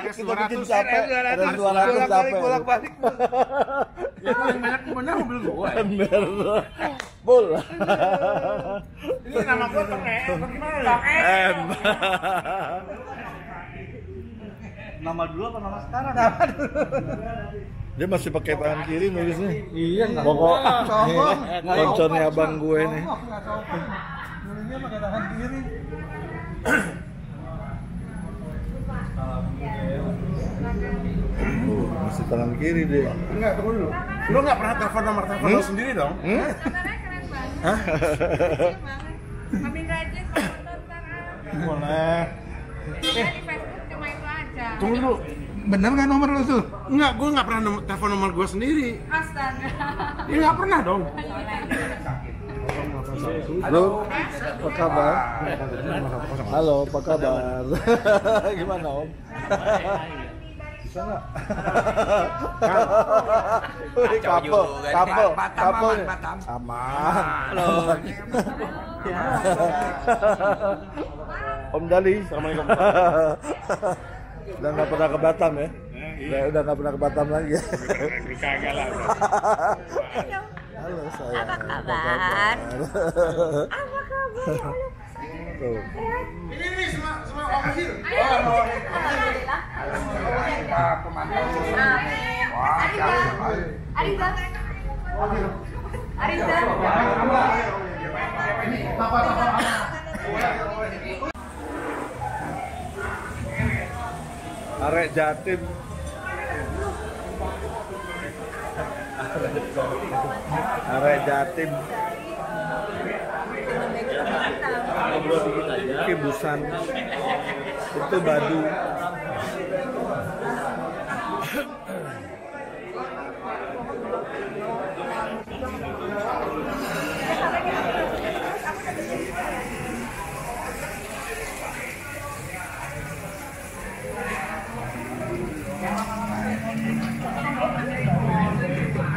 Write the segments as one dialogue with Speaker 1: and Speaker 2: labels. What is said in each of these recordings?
Speaker 1: Ada
Speaker 2: Kita bikin
Speaker 1: 200.
Speaker 2: capek. Ada 200
Speaker 3: Bolak-balik,
Speaker 2: capek.
Speaker 3: bolak-balik.
Speaker 1: Ya paling banyak benar mobil gua. ya.
Speaker 2: Ember. Bul.
Speaker 1: Ini nama gua Tong E. apa gimana?
Speaker 2: Em.
Speaker 3: Nama dulu apa nama sekarang?
Speaker 2: Dia masih pakai tangan kiri nulisnya.
Speaker 3: Iya, nggak
Speaker 2: Pokok
Speaker 3: Sombong.
Speaker 2: konconnya abang gue nih.
Speaker 3: Nulisnya pakai tangan kiri.
Speaker 2: Tuh, masih tangan kiri deh.
Speaker 1: Enggak, tunggu dulu. Lu enggak pernah telepon nomor telepon lu sendiri dong?
Speaker 2: Hmm?
Speaker 4: Tontonannya keren banget. Keren banget. Mami Rajin.
Speaker 1: Boleh.
Speaker 4: Dia di Facebook cuma itu aja.
Speaker 1: Tunggu dulu.
Speaker 3: Bener nggak nomor lu tuh?
Speaker 1: Enggak, gua enggak pernah nom- telepon nomor gua sendiri.
Speaker 4: Astaga.
Speaker 1: Ya enggak pernah dong.
Speaker 2: Halo, apa kabar? Halo, apa kabar? Gimana Om? Bisa nggak? Wih, Kapel, kapel, kapel. Aman. Halo. Om Dali, assalamualaikum. Udah nggak pernah ke Batam ya? Udah udah nggak pernah ke Batam lagi.
Speaker 1: Kagak lah.
Speaker 2: Halo sayang.
Speaker 4: Apa kabar?
Speaker 2: Apa kabar? Tuh.
Speaker 1: Ini nih semua semua.
Speaker 4: Alhamdulillah. Ariza. Ariza. Ariza.
Speaker 2: Arek Jatim. Arek Jatim. Kibusan. Itu Badu.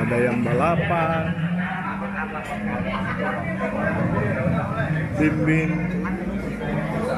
Speaker 2: Ada yang balapan. Bimbing.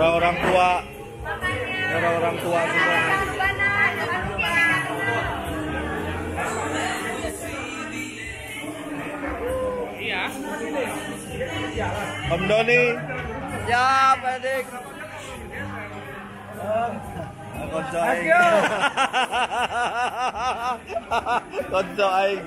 Speaker 5: begini
Speaker 2: Orang-orang tua. Orang-orang tua semua. Om Doni. Ya, Padik. Konco aing. Konco aing.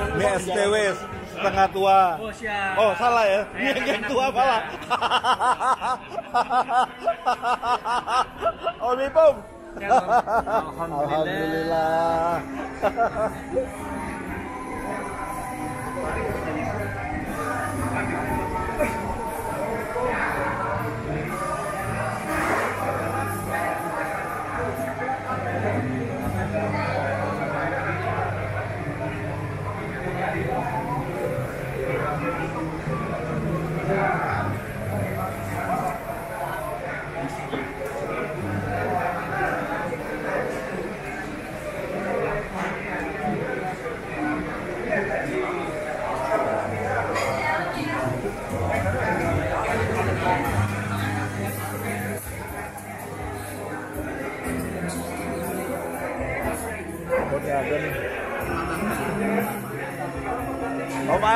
Speaker 2: Ini STW setengah tua. Oh, salah ya. Ini yang geng tua malah. Oh, Bipum. Alhamdulillah. Pokoknya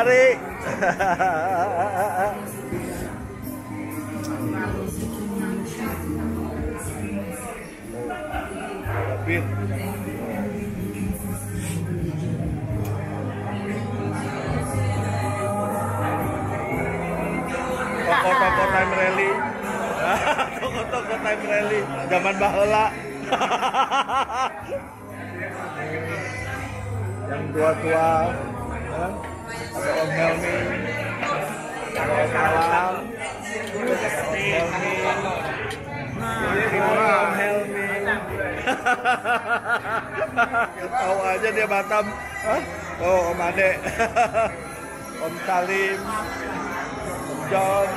Speaker 2: menarik. Toko-toko time rally. Toko-toko time rally. Zaman bahula, yang tua-tua. Tahu aja dia Batam. Hah? Oh, Om Ade. Om Salim. John.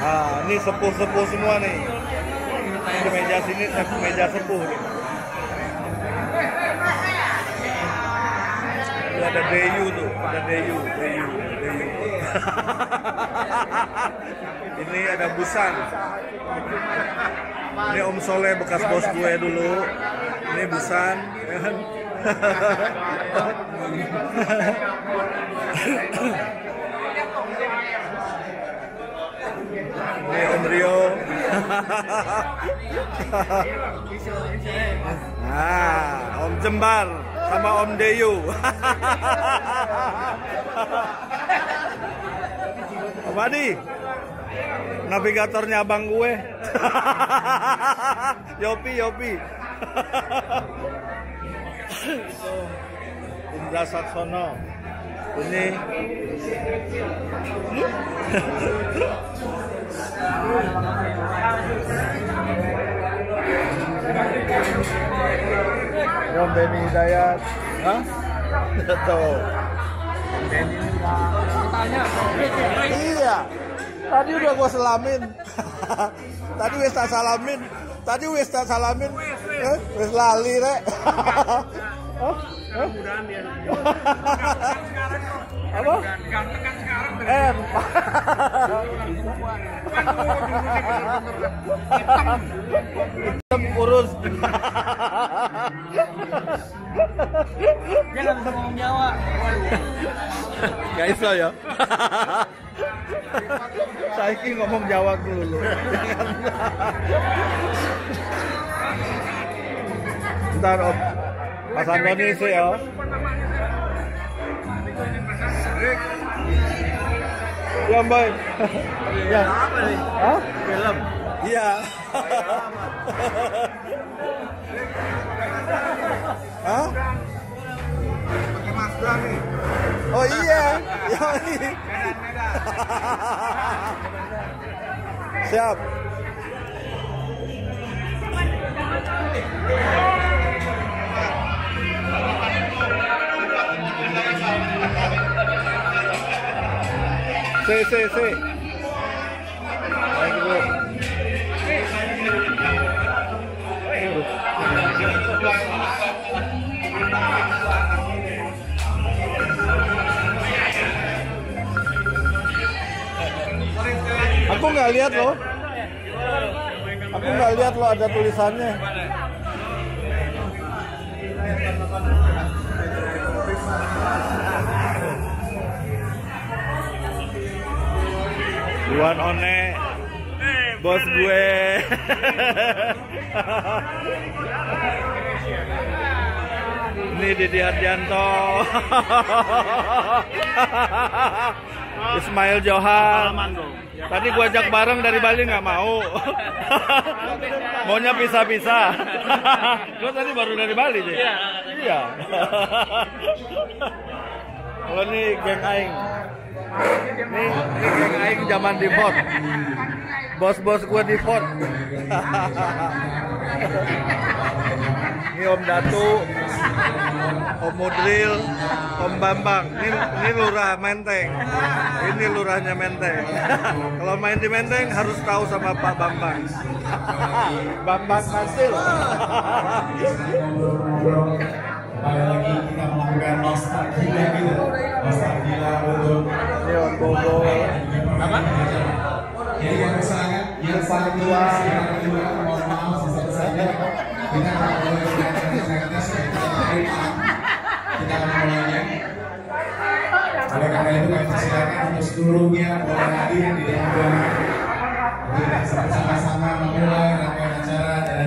Speaker 2: Ah, ini sepuh-sepuh semua nih. Di meja sini meja sepuh nih. Ada Deyu tuh, ada Deyu, Deyu, Deyu. Ini ada Busan. Ini Om Soleh bekas bos gue dulu. Ini Busan. kan? Ini Om Rio. Nah, Om Jembar sama Om Deyu. Om Adi, navigatornya abang gue. Yopi, Yopi. Indra Saksono. Ini Om Benny Hidayat. Hah? Tuh. Iya. Tadi udah gua salamin. Tadi wis tak salamin. Tadi wis tak salamin. Eh, wis lali rek. Hah? Hah? Apa?
Speaker 1: Ganteng kan sekarang
Speaker 2: M. Hitam kurus.
Speaker 6: Dia nggak bisa ngomong Jawa.
Speaker 2: Gak iso ya. Saiki ngomong Jawa dulu. Ntar Om Mas Antoni sih ya. Ya baik. Ya. Apa nih? Hah? Film. Iya. Hah?
Speaker 1: Pakai Mazda nih.
Speaker 2: Oh iya. Ya, Siap. Si, si, si. Aku nggak lihat loh. Aku nggak lihat loh ada tulisannya. Iwan One, bos gue. Ini Didi Hardianto. Ismail Johan. Tadi gua ajak bareng dari Bali nggak mau. Maunya pisah-pisah. gua tadi baru dari Bali jadi. Iya. Kalau ini geng aing. Ini, ini geng aing zaman di Ford. Bos-bos gua di Ford. ini Om Datu, Om Mudril, Om Bambang. Ini, ini lurah Menteng. Ini lurahnya Menteng. Kalau main di Menteng harus tahu sama Pak Bambang. Bambang Hasil.
Speaker 7: Kembali lagi kita melakukan nostalgia gitu Nostalgia untuk
Speaker 2: Ini Om Bobo.
Speaker 7: Apa? Jadi yang kesayangan Yang paling tua Silakan juga Mohon maaf saja Kita akan mulai Kita Kita akan mulainya oleh karena itu kami persilakan untuk seluruhnya boleh hadir di dalam ruangan kita sama-sama memulai rangkaian acara dari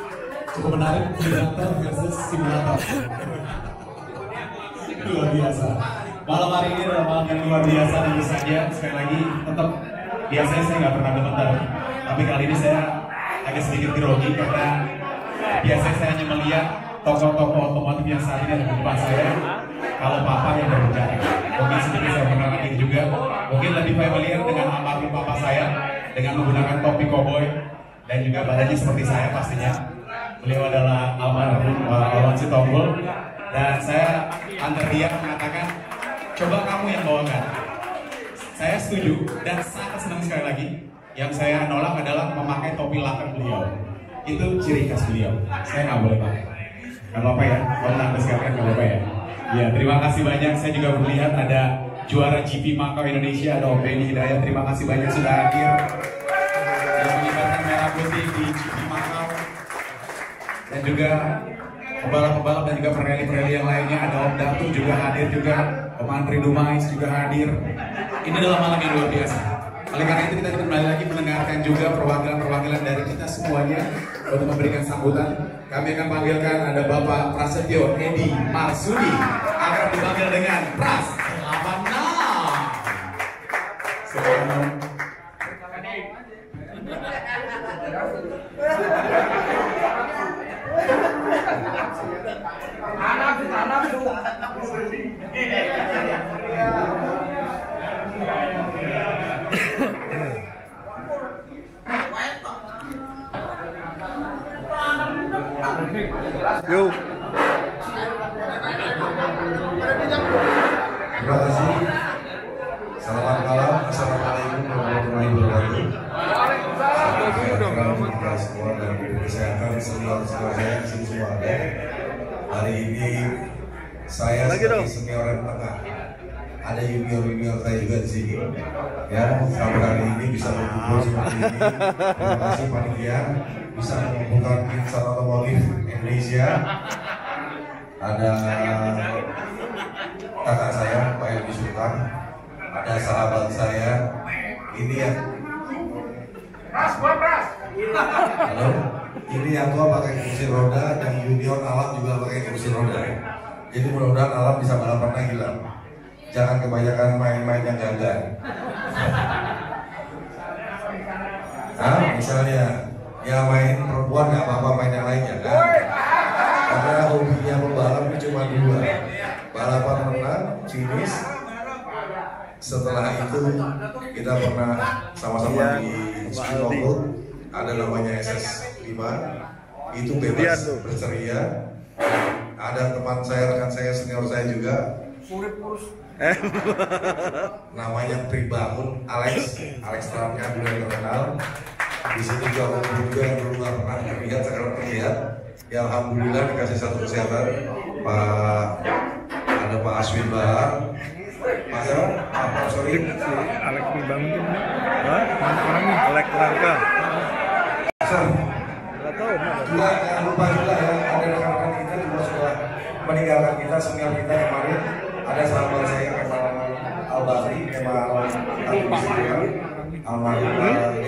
Speaker 7: Cukup menarik, simulator versus simulator. luar biasa. Malam hari ini adalah malam yang luar biasa tentu saja. Sekali lagi, tetap biasanya saya nggak pernah gemetar, tapi kali ini saya agak sedikit grogi karena biasanya saya hanya melihat tokoh-tokoh otomotif yang saat ini ada di depan saya. Kalau papa yang berbicara, mungkin sedikit saya diri juga. Mungkin lebih familiar dengan almarhum papa saya dengan menggunakan topi koboi dan juga badannya seperti saya pastinya. Beliau adalah almarhum Alwan Sitompul dan saya antar dia mengatakan coba kamu yang bawakan. Saya setuju dan sangat senang sekali lagi. Yang saya nolak adalah memakai topi lakan beliau. Itu ciri khas beliau. Saya nggak boleh pakai. Nggak apa-apa ya, kalau tante sekalian nggak apa-apa ya. Ya, terima kasih banyak. Saya juga melihat ada juara GP Makau Indonesia, ada Om Benny Hidayat. Terima kasih banyak sudah hadir. Dan juga pembalap-pembalap dan juga pereli-pereli yang lainnya. Ada Om Datu juga hadir juga. Om Andri Dumais juga hadir. Ini adalah malam yang luar biasa. Oleh karena itu kita kembali lagi mendengarkan juga perwakilan-perwakilan dari kita semuanya untuk memberikan sambutan. Kami akan panggilkan ada Bapak Prasetyo Edi Marsudi akan dipanggil dengan Pras 86. Selamat
Speaker 2: Yo.
Speaker 8: Terima kasih. Selamat malam. Assalamualaikum warahmatullahi wabarakatuh. Selamat kita semua dan kesehatan senior senior saya di sini semua ada. Hari ini saya
Speaker 2: Lagi dong.
Speaker 8: sebagai senior yang tengah. Ada junior junior saya juga di sini. Ya, sampai hari ini bisa berkumpul seperti ini. Terima kasih panitia. Bisa mengumpulkan insan otomotif Indonesia. Ada kakak saya Pak Elvi Sultan. Ada sahabat saya. Ini ya. Halo. Ini yang tua pakai kursi roda yang junior alam juga pakai kursi roda. Jadi mudah-mudahan alam bisa balapan lagi lah jangan kebanyakan main-main yang gagal. Nah misalnya ya main perempuan nggak apa-apa main yang lainnya kan? Karena hobinya pembalap itu cuma dua. Balapan renang finish. Setelah itu kita pernah sama-sama
Speaker 2: Iya,
Speaker 8: di off-road ada namanya SS5 itu bebas berceria ada teman saya rekan saya senior saya juga Namanya Pribangun Alex. Alex Ramnya dulu yang terkenal. Di sini juga juga yang dulu nggak pernah terlihat sekarang terlihat. Ya alhamdulillah dikasih satu kesehatan. Pak ada Pak Aswin Bahar. Pak siapa? Pak sorry.
Speaker 9: Alex dibangun
Speaker 2: Hah?
Speaker 9: mana orangnya?
Speaker 2: Alek Rangka.
Speaker 8: Sir,
Speaker 2: Enggak tahu
Speaker 8: juga jangan lupa juga ya ada rekan-rekan kita juga sudah meninggalkan kita senior kita kemarin ada sahabat saya Kemal Al Bahri Kemal Al almarhum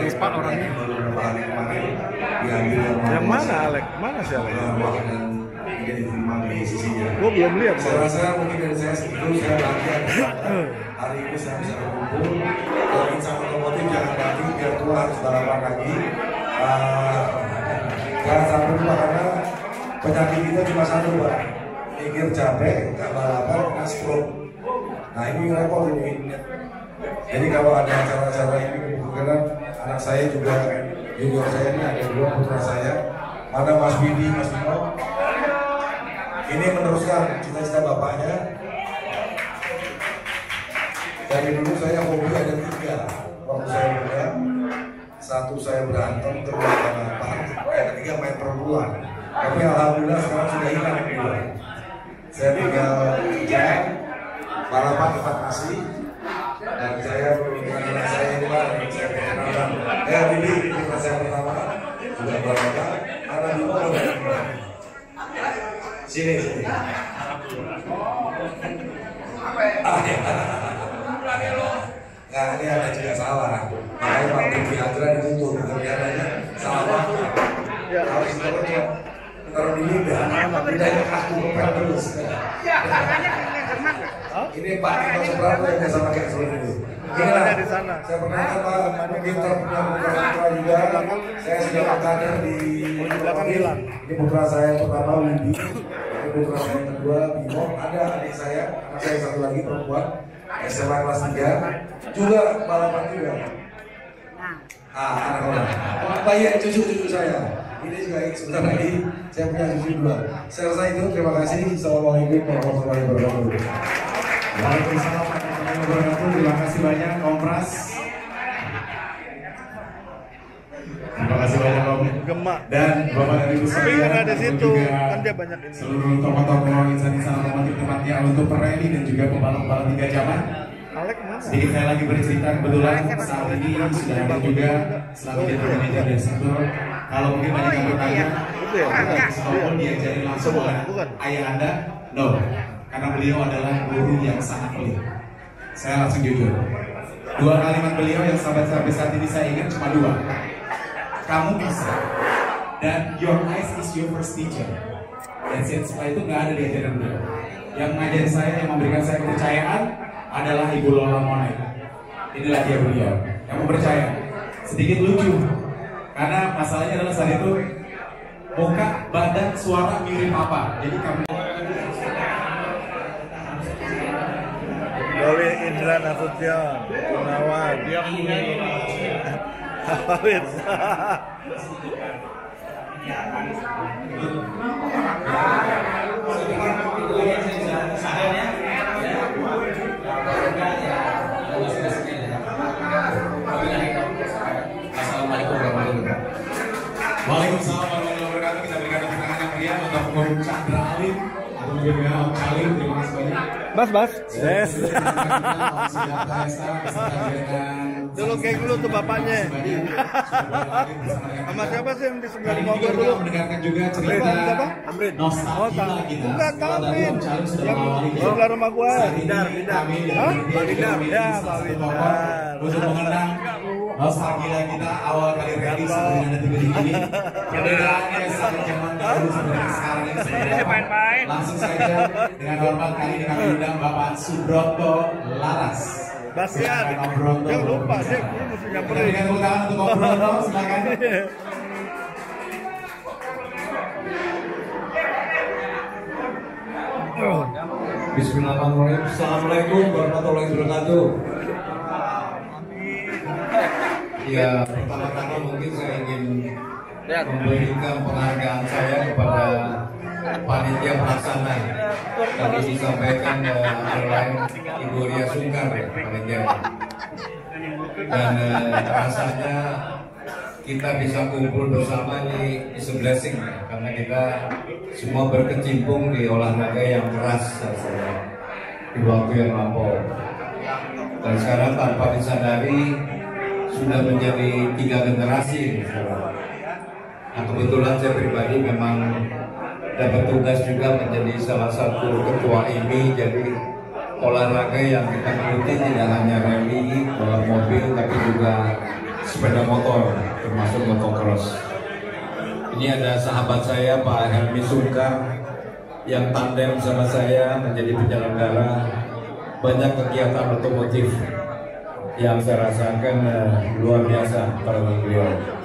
Speaker 9: Lupa orangnya.
Speaker 8: beberapa hari kemarin diambil sama
Speaker 2: Yang mana Alek? Mana sih Alek?
Speaker 8: dan tidak diterima di sisinya.
Speaker 2: Gua belum lihat.
Speaker 8: Saya rasa mungkin dari saya segitu saya bahagia hari ini saya bisa berkumpul kalau insan otomotif jangan mati biar tua harus balapan lagi Ah, jangan sampai lupa karena penyakit kita cuma satu pak mikir capek nggak balapan ini repot ini jadi kalau ada acara-acara ini kebetulan anak saya juga junior saya ini ada dua putra saya. Ada Mas Widi, Mas Bimo ini meneruskan cita-cita bapaknya. Dari dulu saya hobi ada tiga. Waktu saya muda satu saya berantem kedua balapan yang ketiga main perempuan. Tapi alhamdulillah sekarang sudah hilang kedua saya tinggal kerja balapan empat nasi dan saya karena saya ini mah saya perkenalkan eh Bibi kita saya pertama sudah berangkat karena di mana eh, sini sini. Ah ya. Nah ini ada juga salah. Makanya Pak Bibi Andra ditutup kerjaannya salah. Harus terus taruh di lidah. Lidahnya kaku kepet terus ya makanya kena german ini Pak Tito Suprapto yang biasa pakai seperti itu. Inilah
Speaker 2: di sana.
Speaker 8: saya pernah Pak mungkin terpunya putra putra juga. Saya sudah kader di
Speaker 2: belakang hilang.
Speaker 8: Ini putra saya yang pertama Widi. Ini putra saya yang kedua Bimo. Ada adik saya, anak saya satu lagi perempuan. SMA kelas 3 juga balapan juga. Ah, anak orang. Bayi cucu-cucu saya. Ini juga sebentar lagi saya punya cucu dua. Saya rasa itu terima kasih. Assalamualaikum warahmatullahi wabarakatuh.
Speaker 7: Waalaikumsalam warahmatullahi wabarakatuh. Terima kasih banyak Kompras. Terima kasih banyak Om.
Speaker 2: Gemak.
Speaker 7: Dan Bapak dan Ibu sekalian,
Speaker 2: ada
Speaker 7: ataupun
Speaker 2: situ, kan dia banyak ini.
Speaker 7: Seluruh tokoh-tokoh insan-insan otomotif tempatnya untuk pereli dan juga pembalap-pembalap tiga zaman. Sedikit saya lagi bercerita kebetulan saat ini sudah ada juga selalu jadi manajer dan sektor. Kalau mungkin banyak yang bertanya,
Speaker 2: Itu ya? Bukan.
Speaker 7: Walaupun diajari langsung oleh
Speaker 2: Bukan.
Speaker 7: ayah anda, no, karena beliau adalah guru yang sangat pelit. Saya langsung jujur. Dua kalimat beliau yang sampai sampai saat ini saya ingat cuma dua. Kamu bisa dan your eyes is your first teacher. It. Setelah itu nggak ada diajarin beliau. Yang ngajarin saya, yang memberikan saya kepercayaan adalah Ibu Lola Monet. Inilah dia beliau yang mempercaya. Sedikit lucu, karena masalahnya adalah saat itu muka, badan, suara mirip apa. Jadi kami
Speaker 2: Doli Indra Nasution, Gunawan, Hafid.
Speaker 6: Assalamualaikum warahmatullahi wabarakatuh.
Speaker 7: Waalaikumsalam warahmatullahi wabarakatuh. Kita berikan tepuk tangan yang meriah untuk Om Chandra Alim atau juga Om Calim. Terima kasih banyak.
Speaker 2: Mas, Mas. Yes. Dulu kayak dulu tuh bapaknya. Sama siapa sih yang di sebelah
Speaker 7: kita
Speaker 2: dulu?
Speaker 7: mendengarkan juga cerita
Speaker 2: siapa? Amrin. Oh,
Speaker 7: kita. Setelah tadi
Speaker 2: Amrin. Yang sebelah rumah gua. Bidar, Bidar. Hah? Bidar. Ya, Pak Bidar.
Speaker 7: untuk mengenang nostalgia kita awal kali sampai dengan detik detik ini. Perbedaannya sampai zaman dengan apa? Langsung saja dengan hormat kali ini kami undang Bapak Subroto Laras.
Speaker 2: Basian. Dia lupa, dia dia mesti nyamperin.
Speaker 7: berikan tepuk tangan untuk Om Broto, silakan.
Speaker 9: Bismillahirrahmanirrahim. Assalamualaikum warahmatullahi wabarakatuh. Ya, pertama-tama mungkin saya ingin memberikan penghargaan saya kepada panitia pelaksana. Tadi disampaikan eh, antara lain Ibu Ria Sungkar ya, panitia. Dan eh, rasanya kita bisa kumpul bersama ini is blessing ya, karena kita semua berkecimpung di olahraga yang keras di waktu yang lampau dan sekarang tanpa disadari sudah menjadi tiga generasi sekarang. Nah kebetulan saya pribadi memang dapat tugas juga menjadi salah satu ketua IMI jadi olahraga yang kita ikuti tidak hanya rally, balap mobil tapi juga sepeda motor termasuk motocross. Ini ada sahabat saya Pak Helmi Sungkar yang tandem sama saya menjadi penyelenggara banyak kegiatan otomotif yang saya rasakan eh, luar biasa pada beliau.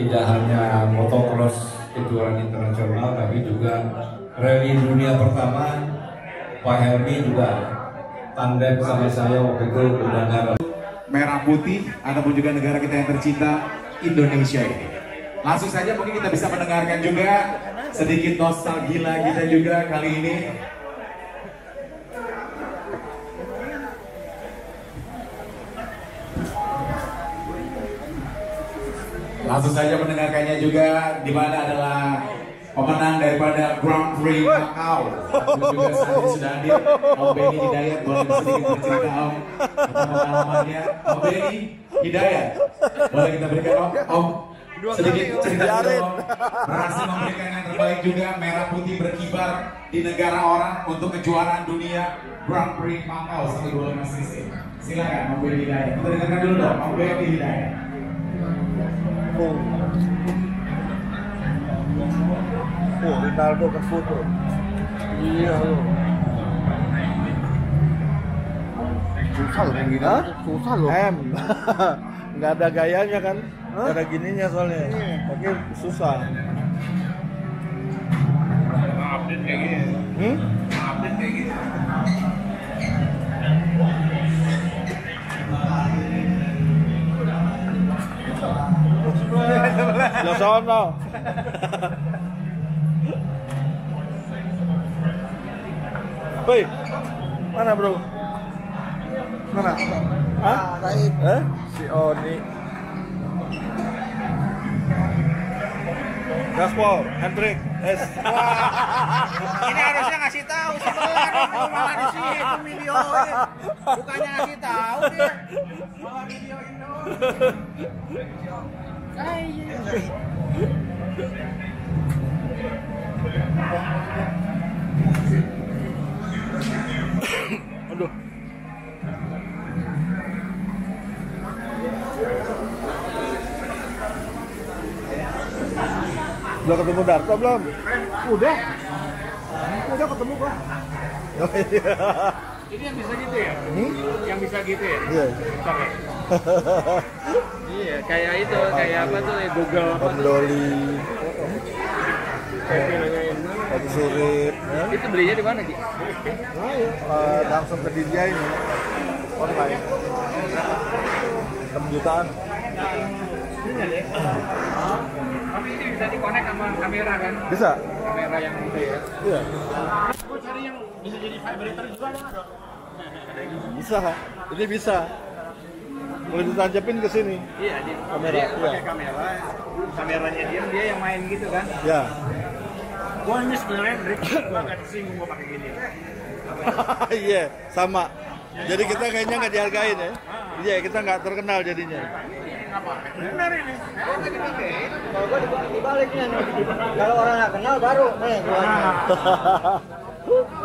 Speaker 9: Tidak hanya motocross kejuaraan internasional tapi juga rally dunia pertama Pak Helmi juga tandem sama saya waktu itu udara
Speaker 7: merah putih ataupun juga negara kita yang tercinta Indonesia ini. Langsung saja mungkin kita bisa mendengarkan juga sedikit nostalgia kita juga kali ini. Langsung saja mendengarkannya juga di mana adalah pemenang daripada Grand Prix Macau. Dan juga saat ini sudah hadir Om Benny Hidayat boleh sedikit bercerita Om tentang pengalamannya. Om Benny Hidayat boleh kita berikan Om. Om sedikit cerita dulu. berhasil memberikan yang terbaik juga merah putih berkibar di negara orang untuk kejuaraan dunia Grand Prix Makau 125 cc. Silakan Mang Boy Hidayat. Kita dengarkan dulu dong Mang Boy Hidayat.
Speaker 2: Oh. Ronaldo ke foto. Iya loh. Susah loh gini. Susah loh. M. Nggak ada gayanya kan? Nggak ada gininya soalnya. Oke, susah.
Speaker 3: Update kayak gini.
Speaker 2: Hmm?
Speaker 3: Update kayak gini.
Speaker 2: Lo sono. Woi, mana bro? Mana? Hah? Eh? Si Oni. Gaspol, Hendrik, S.
Speaker 3: Ini harusnya ngasih tahu sebelah dong, kok malah di situ videoin. Bukannya ngasih tahu dia. Malah videoin doang.
Speaker 2: Aduh. Udah ketemu Darto belum?
Speaker 3: Udah. Udah ketemu kok.
Speaker 2: Oh, iya.
Speaker 3: Ini yang bisa gitu ya? Yang bisa gitu ya?
Speaker 2: Iya.
Speaker 3: Pakai. Iya, kayak itu, kayak apa tuh Google apa tuh?
Speaker 2: Doli,
Speaker 3: Kayak
Speaker 2: Surip, ya.
Speaker 3: Itu belinya di mana, Ki?
Speaker 2: Eh, langsung ke Dinja ini online 6 jutaan
Speaker 3: Tapi ini bisa dikonek sama kamera kan?
Speaker 2: bisa
Speaker 3: Kamera yang itu ya.
Speaker 2: iya
Speaker 3: Gue cari yang bisa jadi vibrator juga ada
Speaker 2: bisa ini bisa boleh ditancapin ke sini
Speaker 3: Iya, dia,
Speaker 2: Kamera,
Speaker 3: dia
Speaker 2: iya.
Speaker 3: pakai kamera. Kameranya dia dia yang main gitu kan.
Speaker 2: ya
Speaker 3: Gua ini sebenarnya Rick, gua akan singgung gua pakai gini.
Speaker 2: iya sama jadi kita kayaknya nggak dihargain ya iya kita nggak terkenal jadinya?
Speaker 3: Benar ini.
Speaker 10: Kalau gua dibaliknya nih. Kalau orang nggak kenal baru nih gua.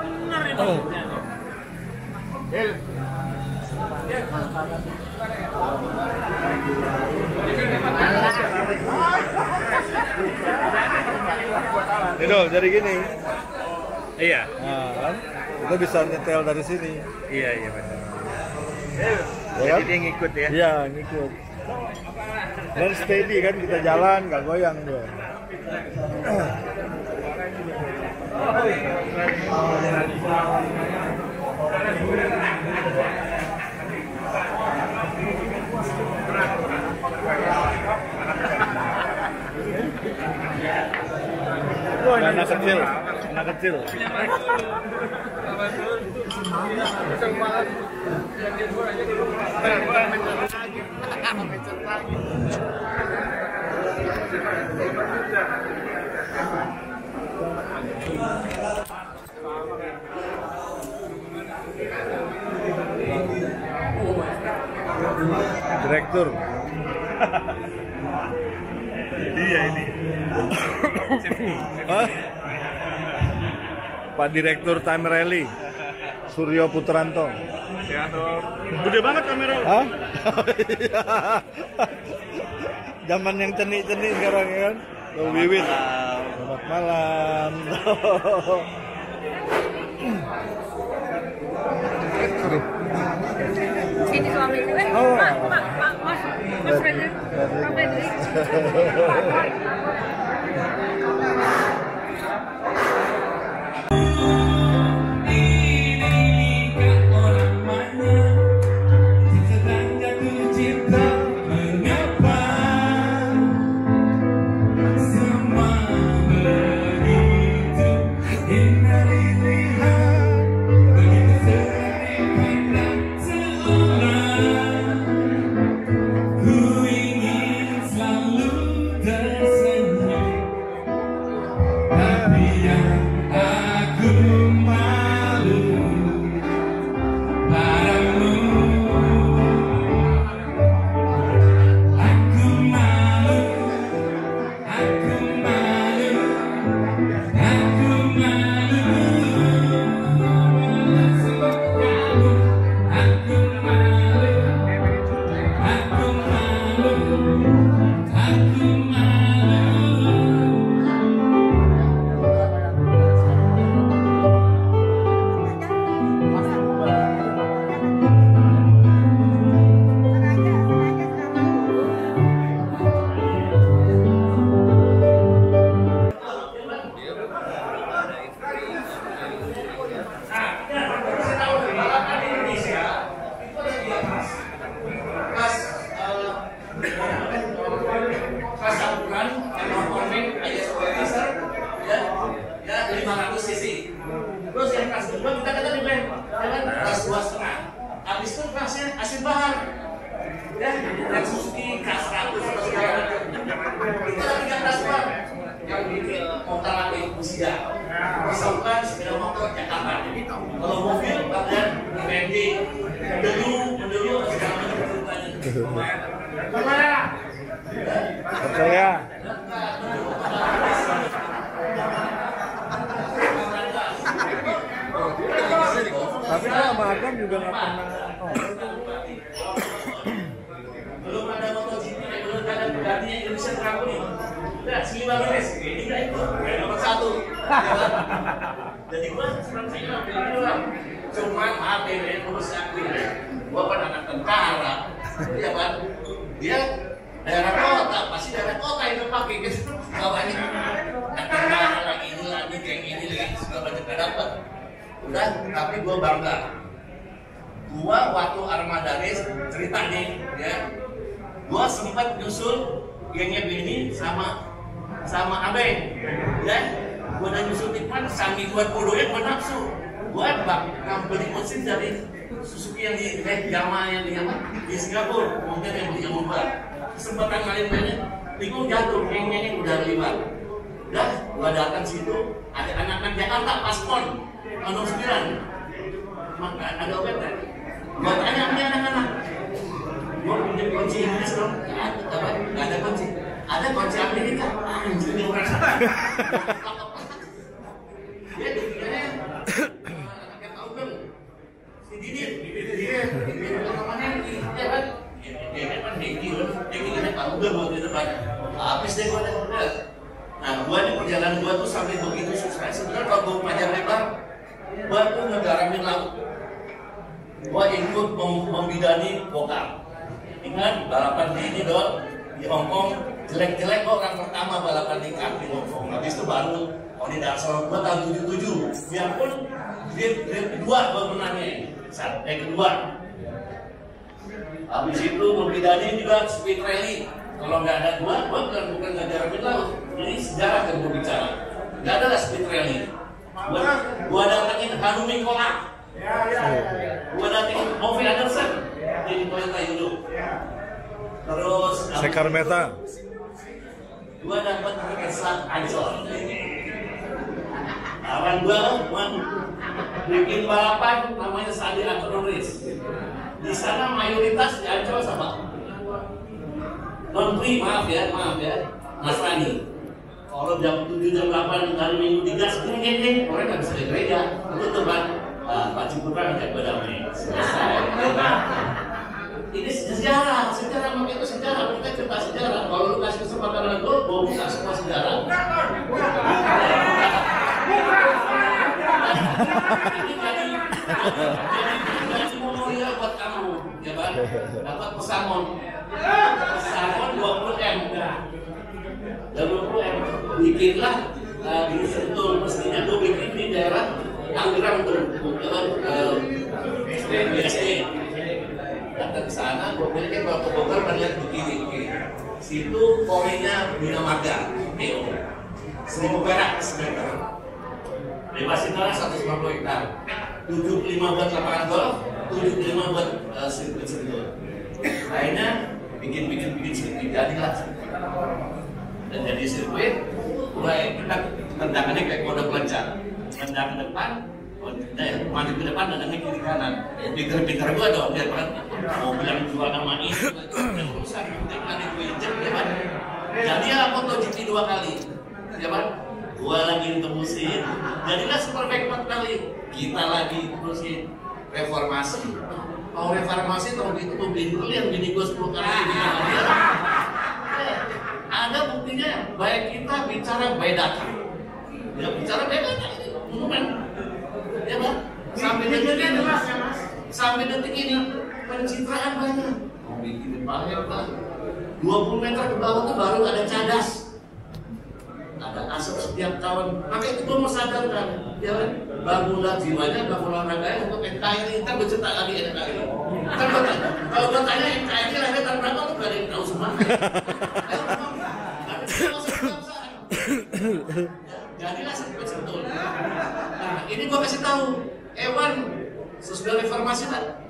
Speaker 3: Benar ini.
Speaker 2: itu jadi gini
Speaker 3: Iya.
Speaker 2: nah, kan kita bisa nyetel dari sini
Speaker 3: Iya, iya benar.
Speaker 2: ya
Speaker 3: Jadi
Speaker 2: kan?
Speaker 3: dia ngikut ya.
Speaker 2: Iya ngikut dan steady kan kita jalan nggak goyang dia anak kecil anak kecil direktur
Speaker 3: Iya ini.
Speaker 2: Pak Direktur Time Rally Suryo Putranto
Speaker 3: Kreator. Gede banget kamera.
Speaker 2: Hah? Iya. Zaman yang cenik-cenik sekarang ya kan? Tuh, Wiwit. Selamat malam.
Speaker 11: Ini suamiku. Eh,
Speaker 2: Oh.
Speaker 11: Mak, Mak, Mak, Mas, Mas Fredrik. Mas Fredrik.
Speaker 6: Sini bang Ines, ini itu, yang nomor satu. Jadi gua sih lah, pilih doang. Cuman harus akui ya. Gua kan anak tentara, ya kan? Dia daerah kota, pasti daerah kota yang terpakai gitu. Bawahnya tentara lagi ini lagi, kayak ini lagi, segala macam gak. Udah, tapi gua bangga gua waktu armada race cerita nih ya gua sempat nyusul gengnya Beni sama sama Abeng ya gua udah nyusul Tikman saking gua bodohnya gua nafsu gua bak beli mesin dari Suzuki yang di eh, Yamaha yang di apa di Singapura mungkin yang yang murah kesempatan kalian banyak bingung jatuh gengnya ini udah lewat udah gua datang situ ada anak-anak Jakarta paspon nomor 9 maka ada obat kan? Gua tanya dia anak-anak. Gua pinjam kunci Inggris dong. Nggak ada kunci. Ada kunci Amerika. Anjir. Dia dikiranya anaknya tahu kan? Si Didit, Didit, Didit, Didit, namanya ini, ya kan? Dia kan Diki, Diki ini tahu kan waktu itu kan? Habis deh udah. Nah, gua ini perjalanan gua tuh sampai begitu susah. Sebenarnya kalau gua panjang lebar, gua tuh ngegaramin laut gua ikut mem membidani bokap ingat balapan di ini dong di Hong Kong jelek-jelek kok orang pertama balapan di kart di Hong Kong habis itu baru Oni Darsono gua tahun 77 biarpun grade grade kedua gua menangnya. Saat eh kedua. Habis itu membidani juga speed rally. Kalau nggak ada gua gua bukan bukan ngajaramin laut. Ini sejarah yang gua bicara. Nggak ada lah speed rally. Gua gua datangin Hanumi Kolak Gua datengin Movi Anderson. Di Toyota Yudo. Terus
Speaker 2: Sekar Meta.
Speaker 6: Gua dapat kesan Ancol. Kawan gua man, bikin balapan namanya Sandi Race. Di sana mayoritas di Ancol sama non maaf ya maaf ya Nasrani. Kalau jam 7 jam 8 hari Minggu digas gini gini orang nggak bisa ke gereja tutup kan. Ah, Pak Ciputra ngajak gue selesai? Ini sejarah sejarah makanya itu sejarah. Kita cerita sejarah. Kalau lu kasih kesempatan dengan gue gue buka semua sejarah. Ini jadi jadi memorial buat kamu ya kan dapat pesangon. Pesangon 20 m. 20 m. Bikinlah uh, di Sentul mestinya gue bikin di daerah Tangerang tuh. SD BSD datang ke sana kan kalau ke Bogor kan lihat begini situ koinnya Bina Marga EO seribu perak semeter bebasin tanah 150 hektar. 75 buat lapangan golf 75 buat uh, sirkuit sirkuit. Lainnya bikin bikin bikin sirkuit. Jadilah dan jadi sirkuit mulai kita tendangannya kayak kode pelancar tendang ke depan maju ke depan tendangnya kiri kanan. Pinter-pinter gua dong biar kan mau bilang jual nama ini urusan penting kan gue injek ya kan jadi ya MotoGP dua kali? Ya kan gua lagi tebusin jadilah superbike empat kali. Kita lagi terusin reformasi. Mau reformasi tahun itu dulu yang bini gue 10 kali di dia. Mestinya baik kita bicara by data. Ya bicara by data ini monumen. Ya Pak, sampai detik ini sampai detik ini pencitraan banyak. Mau bikin banyak Pak. 20 meter ke bawah tuh baru ada cadas. Ada asap setiap tahun. Maka itu gue mau sadarkan ya kan bangunlah jiwanya bangun olahraganya untuk NKRI kita bercerita lagi NKRI kan tanya, kalau gue tanya NKRI lahir tahun berapa? Lu gak ada yang tahu semua. Ayo ngomong Gak ada yang tahu kebangsaan. Jadilah seperti betul nah ini gue kasih tahu Ewan sesudah reformasi kan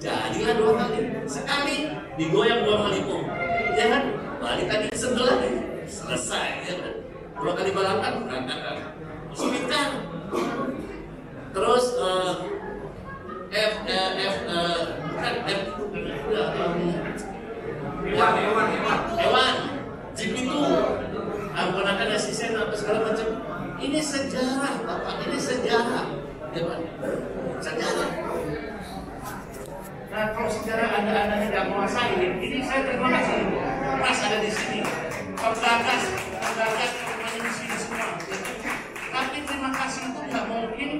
Speaker 6: jadilah dua kali. Sekali digoyang dua kali pun ya kan? Balik ke sebelah selesai ya kan? Dua kali balapan berantakan speedkan terus eh, F eh, F eh, bukan F ya, em,
Speaker 1: Hewan, hewan, hewan.
Speaker 6: hewan jeep itu menggunakan asisten apa segala macam ini sejarah bapak ini sejarah ya Pak? sejarah Nah, kalau sejarah anda-anda tidak menguasai, ini saya terima kasih. Mas ada di sini. Pembatas, pembatas teman di sini semua. Tapi terima kasih itu nggak mungkin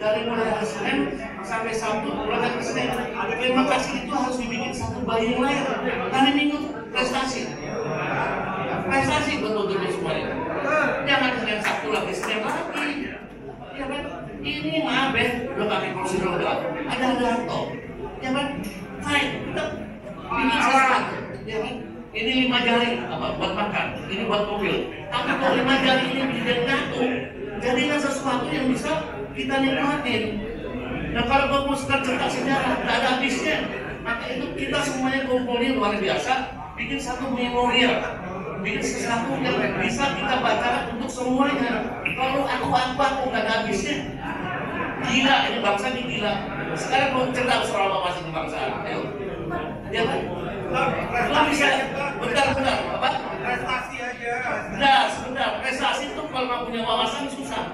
Speaker 6: dari mulai hari Senin sampai Sabtu pulang hari Senin. Terima kasih itu harus dibikin satu bayi yang lahir. Hari Minggu prestasi. Prestasi betul-betul semuanya. Jangan Senin Sabtu lagi Senin lagi. Ya kan? Ini maaf ya, udah pakai kursi roda. Ada Darto ya kan? Hai, kita bikin sesuatu, ya kan? Ini lima jari apa buat makan, ini buat mobil. Tapi kalau lima jari ini bisa nyatu, jadilah sesuatu yang bisa kita nikmatin. Nah kalau gue mau sekedar cerita sejarah, nggak ada habisnya. Maka itu kita semuanya kumpulin luar biasa, bikin satu memorial, bikin sesuatu yang bisa kita baca untuk semuanya. Kalau aku aku aku nggak ada habisnya. Gila, ini bangsa ini gila. Sekarang mau cerita soal apa masih di bangsa? Ayo. Ya kan? Lu bisa, bentar, bentar, apa?
Speaker 1: Prestasi aja.
Speaker 6: Nah, sebentar, prestasi itu kalau nggak punya wawasan susah.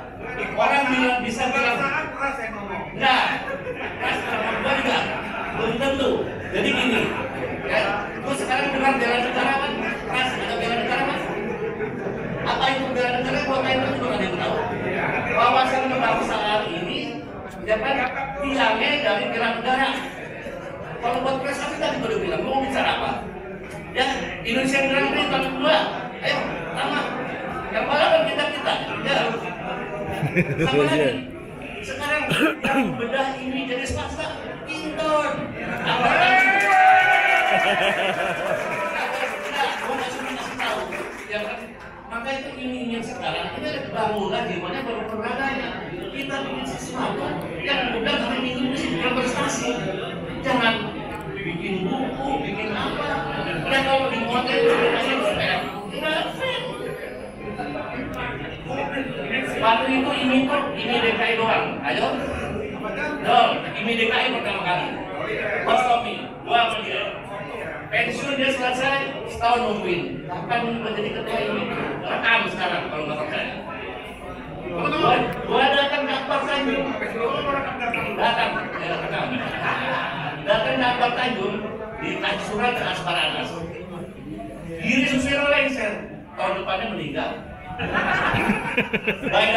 Speaker 6: Orang bilang bisa bilang,
Speaker 1: keras ngomong.
Speaker 6: nah, gua juga, belum tentu. Jadi gini, ya, gua sekarang dengar bela negara kan, keras ada bela negara kan? Apa itu bela negara? Gua main itu juga ada yang tahu. Wawasan kebangsaan ini, ya kan, tilangnya dari bela negara. Kalau buat prestasi tadi gue udah bilang, mau bicara apa? Ya, Indonesia Grand Prix tahun kedua, ayo, sama. Yang balapan kita kita, ya. Sama lagi. Sekarang yang bedah ini jadi swasta, Inton. Apa lagi? Nah, gue nggak cuma ngasih tahu, ya kan? Maka itu ini yang sekarang ini ada bangunan di mana baru permadanya. Kita bikin sesuatu yang mudah dari minggu ini bukan prestasi. Jangan bikin buku, bikin apa. Dan kalau dimuat itu sebenarnya fair. Sepatu itu ini kok, ini DKI doang. Ayo. Dong, ini DKI pertama kali. Mas Tommy, dua sama. Pensiun dia selesai, setahun nungguin. Kapan menjadi ketua ini? Rekam sekarang kalau nggak percaya. Gua, gua datang kantor Tanjung. Datang, ya, rekam. Datang kantor Tanjung di surat ke Aspar Anas. Giri Susilo lengser, tahun depannya meninggal. Baik?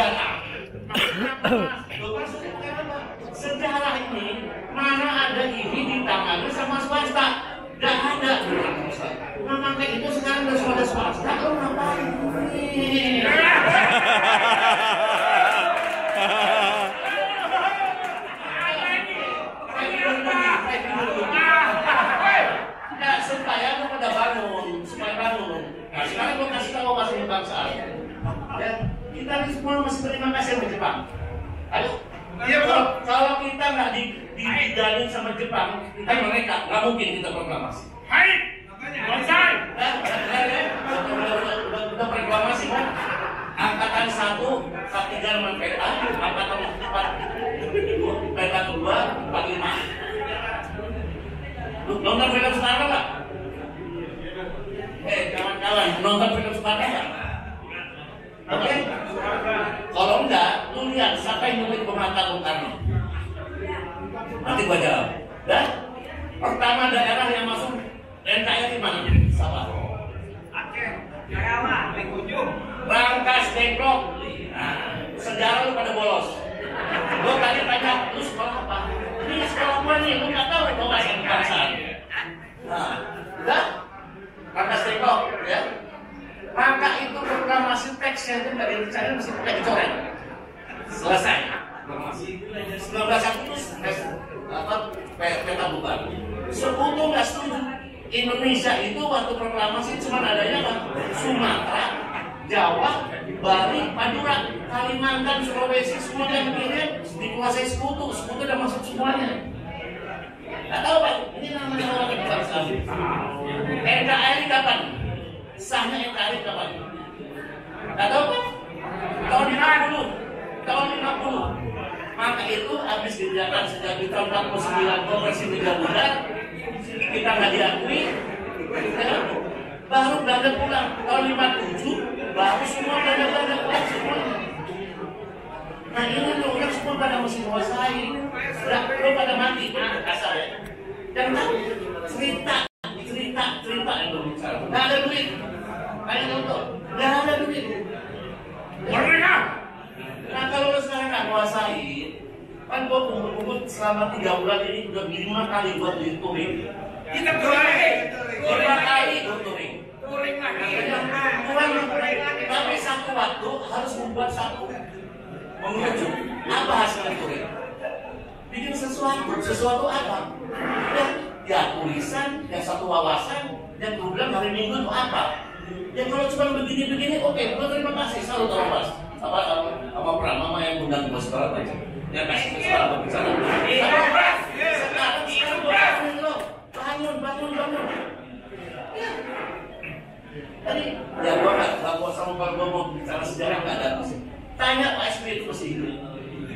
Speaker 6: Sejarah ini mana ada ini ditangani sama swasta? Gak ada Nah itu sekarang udah swasta swasta, lo ngapain? Supaya lu pada bangun, supaya bangun. Nah, sekarang gua kasih tahu masih kebangsaan. Ya, kita ini semua masih terima kasih sama Jepang. Ayo,
Speaker 1: Iya,
Speaker 6: kalau, kalau kita nggak di, dibidanin sama Jepang, kita mereka nggak mungkin kita proklamasi. Hai, udah, udah, udah proklamasi kan? Angkatan satu, tiga dengan peta, angkatan empat, peta kedua, empat lima. Lu nonton film Soekarno nggak? Eh, kawan-kawan, nonton film Soekarno nggak? Oke? Kalau enggak, lu lihat siapa yang nulis pemata Bung Karno. Nanti gua jawab. Dan pertama daerah yang masuk NKRI mana? Sabah.
Speaker 1: Aceh, Karawang.
Speaker 6: dengklok. Nah, sejarah lu pada bolos. Gua tadi tanya, lu sekolah apa? Ini sekolah gua nih, lu nggak tahu bahasa kebangsaan. Nah, udah? Kata dengklok, ya. Maka itu proklamasi teksnya itu nggak dicari mesti pakai dicoret. Selesai. 19 Agustus tes apa pe- peta bubar. Sekutu nggak setuju. Indonesia itu waktu proklamasi cuma adanya apa? Sumatera, Jawa, Bali, Madura, Kalimantan, Sulawesi, semua yang pinggir dikuasai sekutu. Sekutu udah masuk semuanya. Nggak tahu pak, ini namanya orang kebangsaan. NKRI kapan? Sahnya NKRI kapan? Nggak tahu pak? Tahun 50, tahun 50. Maka itu habis dijalankan sejak di tahun 49 konversi Liga Buddha, kita nggak diakui, baru Belanda pulang tahun 57, baru semua Belanda Belanda pulang semuanya. Nah ini loh, yang semua pada mesti menguasai, lo pada mati, nah, kasar ya. Tahu cerita, cerita, cerita yang berbicara. Nggak ada duit, kayak nonton, nggak ada duit. Merdeka! Nah kalau lo sekarang nggak kuasai, kan gua kumpul-kumpul selama tiga bulan ini udah lima kali buat beli touring. Kita touring, lima kali gua touring. Touring lagi. Kurang tapi satu waktu harus membuat satu mengerucut. Apa hasilnya touring? Bikin sesuatu, sesuatu apa? Ya, ya tulisan, yang satu wawasan, yang program hari Minggu itu apa? Ya kalau cuma begini-begini, oke, gua terima kasih, selalu tolong mas apa apa apa Pramama yang undang gue sekarang aja yang kasih ke sekarang berbicara sekarang sekarang sekarang gue bangun lo bangun bangun bangun ya tadi ya gue nggak nggak gue sama pak gue mau bicara sejarah nggak ada tanya Pak SBY itu masih hidup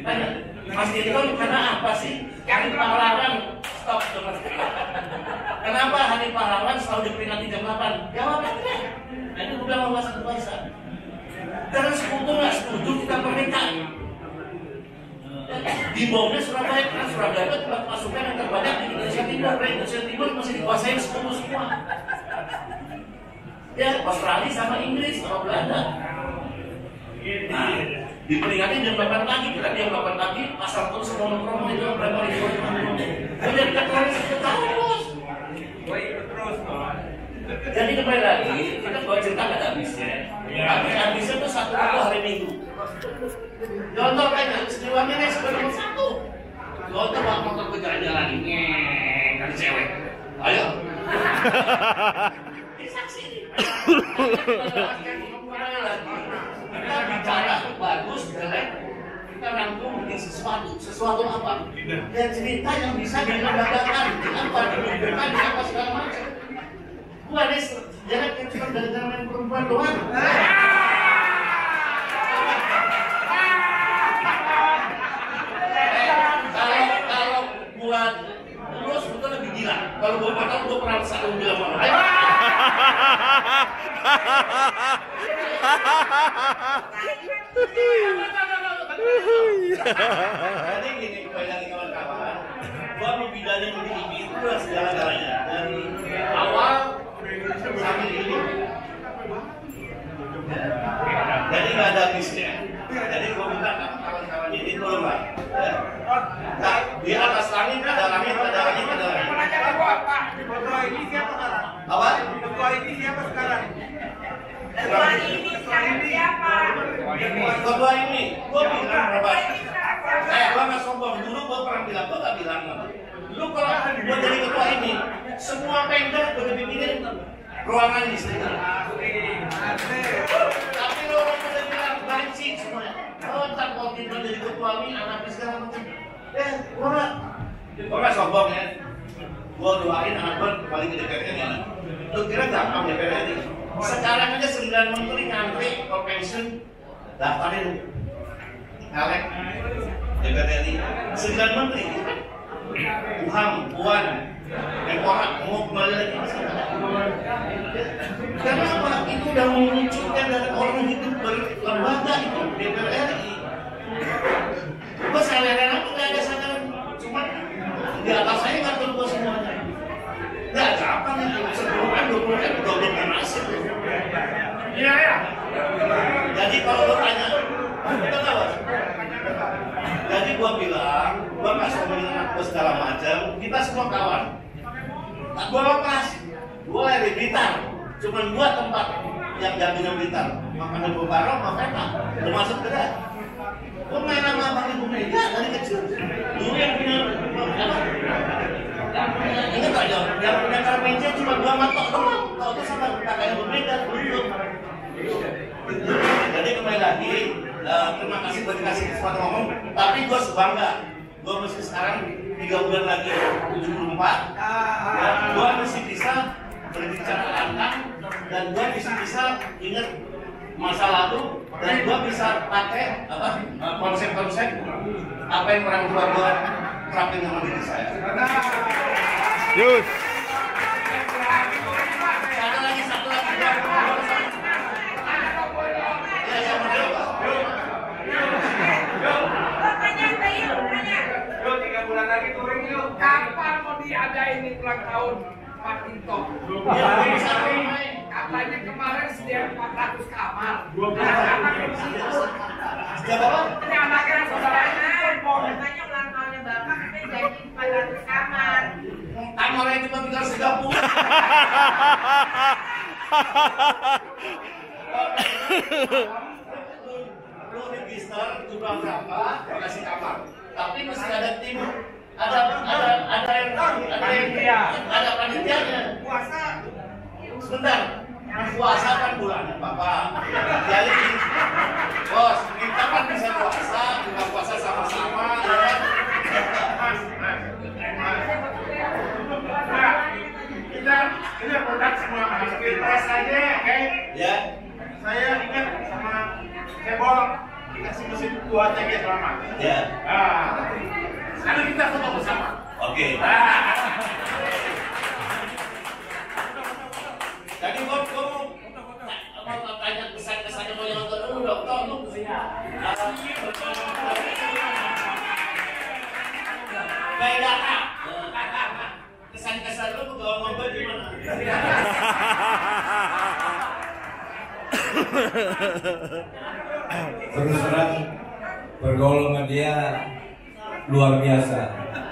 Speaker 6: tanya Mas Tirton karena apa sih hari pahlawan stop dengar kenapa hari pahlawan selalu diperingati jam 8 jawab aja nah itu bukan wawasan kebangsaan karena sekutu nggak setuju kita merdeka. Di bawahnya Surabaya, karena Surabaya itu tempat pasukan yang terbanyak di Indonesia Timur. Karena Indonesia Timur masih dikuasai sekutu semua. Ya, Australia sama Inggris sama Belanda. Nah, diperingati jam 8 pagi, kita jam 8 pagi, pasar terus semua nongkrong itu berapa ribu Kemudian kita keluar satu tahun bos. Jadi kembali lagi, kita buat cerita nggak habisnya. Tapi habisnya tuh satu waktu hari Minggu. Contoh kayak sejauhnya nih sebenarnya satu. Contoh bawa motor ke jalan-jalan ini, kali cewek. Ayo. Kita bicara bagus, jelek. Kita rangkum bikin sesuatu. Sesuatu apa? Dan cerita yang bisa dilembagakan. Apa? Diberikan, di apa segala macam. Gua ada sejarah yang cuma dari zaman perempuan doang. Kalau buat lulus betul lebih gila. Kalau gua bakal gua pernah satu bilang sama. Jadi gini, kembali lagi kawan-kawan. Gua mau bidani ini itu adalah segala-galanya. Dari awal sampai ini. Jadi nggak ada habisnya. Jadi gua minta kawan-kawan ini tolong lah. Ya. Nah, di atas langit ada langit, ada langit, ada langit.
Speaker 1: Ketua ini siapa sekarang?
Speaker 6: Apa?
Speaker 1: Ketua ini siapa sekarang?
Speaker 11: Ketua ini siapa?
Speaker 6: Ketua ini, gua bilang berapa? Eh, gua nggak sombong. Dulu gua pernah bilang, gua nggak bilang. Lu kalau gua jadi ketua ini, semua pemda gua udah bikinin ruangan di sini. Tapi lu orang udah bilang banci semuanya. Oh, tak mau jadi ketua ini, anaknya segala macam. Eh, gua nggak, gua nggak sombong ya. Gua doain kembali ke DPR ini. Lu kira gampang DPR ini? Sekarang aja 9 menteri ngantri for pension daftarin caleg DPR RI. 9 menteri. Tuhan, Puan, Menpora mau kembali lagi. Karena apa? Itu udah memunculkan dari orang hidup berlembaga itu DPR RI. Gue saleran apa nggak ada saleran, cuma di atas saya ngatur gue semuanya. Nggak gampang itu, sebelum kan 20 kan udah belum nasib. Iya ya. Jadi kalau gue tanya, kita bos? Jadi gue bilang, gue nggak ngomongin anak gue segala macam. Kita semua kawan. Nah, gue lepas. Gue dari Blitar. Cuman dua tempat yang jaminan Blitar. Makanya gue bareng sama Veta. Termasuk kita. Gue main sama Bang Ibu Mega dari kecil. Dulu yang punya apa? Ingat gak Jom? Yang punya karpet cuma dua matok doang. Tau tuh sama kakaknya Ibu Mega dulu. Jadi kembali lagi, eh, terima kasih buat dikasih kesempatan ngomong. Tapi gue sebangga, gue mesti sekarang tiga bulan lagi 74 ya, gue mesti bisa berbicara lantang dan gue mesti bisa ingat masa lalu dan gue bisa pakai apa eh, konsep-konsep apa yang orang tua gue terapin sama diri saya.
Speaker 2: Yus.
Speaker 1: Bulan lagi touring yuk. Kapan mau diadain nih ulang tahun Pak Tito?
Speaker 6: Ya, bisa main.
Speaker 1: Katanya kemarin sediain 400 kamar.
Speaker 6: Setiap apa?
Speaker 1: Ini anaknya saudaranya.
Speaker 11: Katanya ulang tahunnya Bapak, kita jadi 400 kamar.
Speaker 6: Kamarnya cuma tinggal 30. Lu register jumlah berapa, kasih kamar. Tapi mesti ada tim, ada ada ada yang ada yang ada panitianya.
Speaker 1: Puasa.
Speaker 6: Sebentar, puasa kan bulannya Bapak. Jadi, bos, kita kan bisa puasa, buka puasa sama-sama, ya kan?
Speaker 1: Kita ini produk semua pilpres aja, oke?
Speaker 6: Ya,
Speaker 1: Saya ingat sama Cebol dikasih mesin buat TG selamat.
Speaker 6: ya,
Speaker 1: Ah, sekarang kita foto bersama.
Speaker 6: oke. Tadi gua gua mau mau tanya kesan-kesannya mau yang nonton dulu Tom, lu. Kayak data. Kesan-kesan lu kalau ngobrol gimana?
Speaker 9: Terus terang bergaul sama dia luar biasa.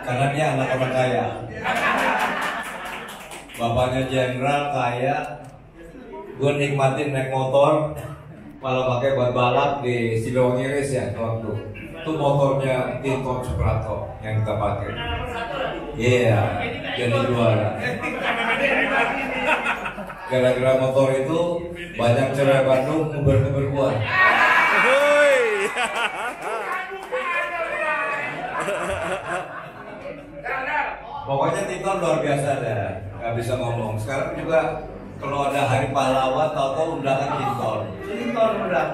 Speaker 9: Karena dia anak orang kaya. Bapaknya jenderal kaya. Gue nikmatin naik motor. Malah pakai buat balap di Race ya waktu. Itu motornya Tinton Suprato yang kita pakai. Iya jadi juara gara-gara motor itu banyak cewek Bandung nguber-nguber gua
Speaker 2: Hoi.
Speaker 9: Pokoknya Titon luar biasa deh, nggak bisa ngomong. Sekarang juga kalau ada hari pahlawan, tahu-tahu undangan Titon. Titon udah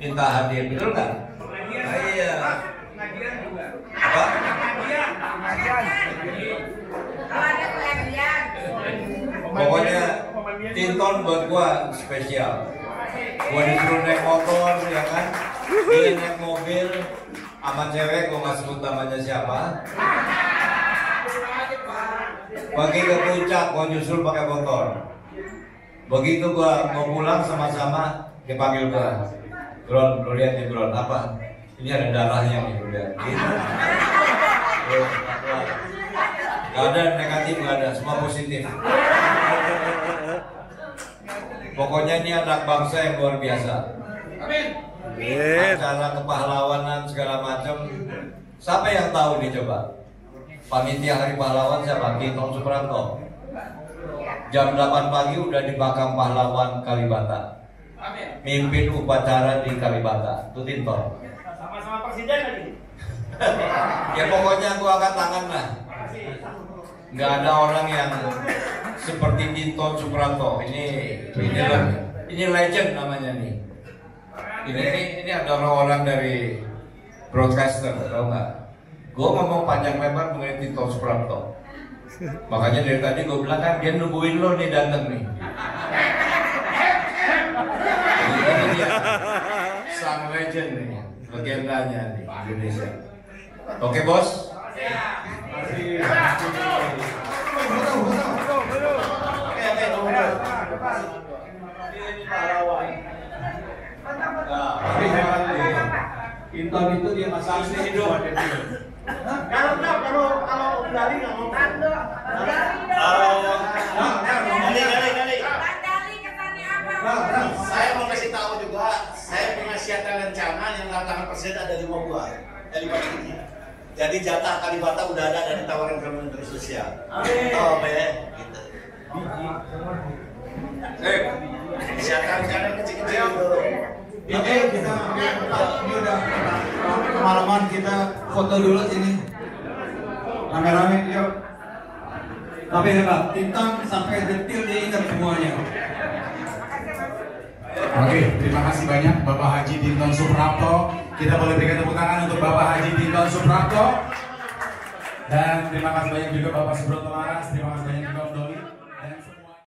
Speaker 9: minta hadir, betul nggak? Ah, iya. Apa?
Speaker 11: Kalau ada pengajian.
Speaker 9: Pokoknya Tinton buat gua spesial. Gua disuruh naik motor, ya kan? Dia naik mobil, sama cewek, gua nggak sebut namanya siapa. Pergi ke puncak, gua nyusul pakai motor. Begitu gua mau pulang sama-sama, dipanggil gua. Bron, lu lihat nih Bron, apa? Ini ada darahnya nih, lu lihat. Gitu. Gak ada negatif, gak ada, semua positif. Pokoknya ini anak bangsa yang luar biasa.
Speaker 2: Amin.
Speaker 9: Acara kepahlawanan segala macam. Siapa yang tahu nih coba? Panitia Hari Pahlawan siapa? Tinton Supranto. Jam 8 pagi udah di Bakam Pahlawan Kalibata. Mimpin upacara di Kalibata. Itu Tinton.
Speaker 1: Sama-sama presiden lagi.
Speaker 9: ya pokoknya gua angkat tangan lah. Nggak ada orang yang seperti Tinton Supranto. Ini ini ini legend namanya nih. Ini ini, ini ada orang-orang dari broadcaster, tahu nggak? Gue ngomong panjang lebar mengenai Tinton Supranto. Makanya dari tadi gue bilang kan dia nungguin lo nih dateng nih. Sang legend nih, legendanya nih Indonesia. Oke bos.
Speaker 3: Dia. Inton itu dia masih
Speaker 6: hidup.
Speaker 1: Kalau enggak, kalau kalau Om Gali nggak mau
Speaker 11: Tando.
Speaker 6: Gali, gali, gali.
Speaker 11: Bandali kesannya apa?
Speaker 6: Saya mau kasih tahu juga, saya punya siatan rencana yang lapangan presiden ada lima buah Kalibata ini. Jadi jatah Kalibata udah ada dan ditawarin ke Menteri Sosial. Oh, be. Gitu. Siatan rencana kecil-kecil itu.
Speaker 3: Oke, kita ini udah kemalaman kita foto dulu sini. Rame-rame yuk. Tapi hebat, Tintang sampai detil dia ingat semuanya.
Speaker 7: Oke, terima kasih banyak Bapak Haji Tinton Suprapto. Kita boleh berikan tepuk tangan untuk Bapak Haji Tinton Suprapto. Dan terima kasih banyak juga Bapak Subroto Laras, terima kasih banyak juga untuk